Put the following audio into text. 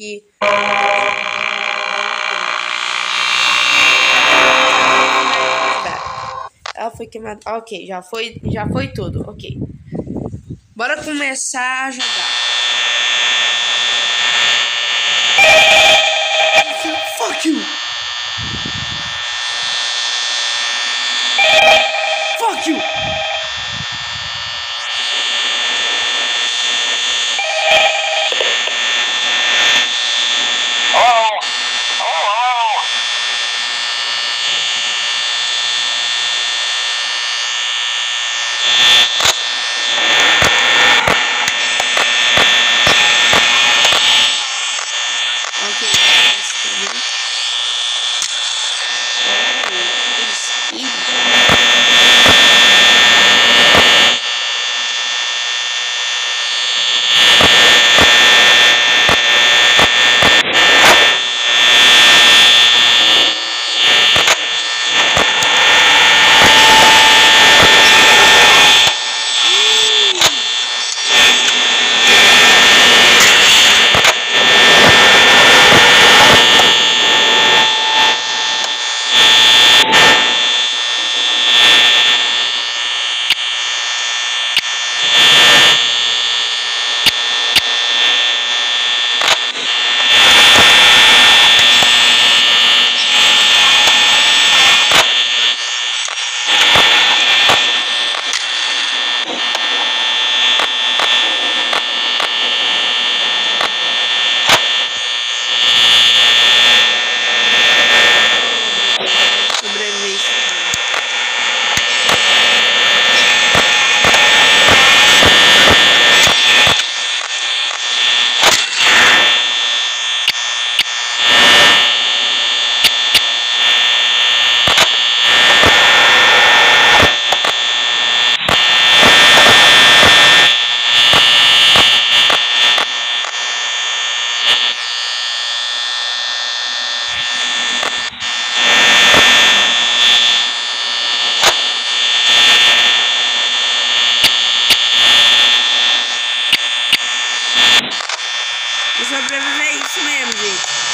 que ela foi queimada. Ah, ok, já foi, já foi tudo. Ok. Bora começar a jogar. Fuck you! Fuck you! Zagrywajmy music.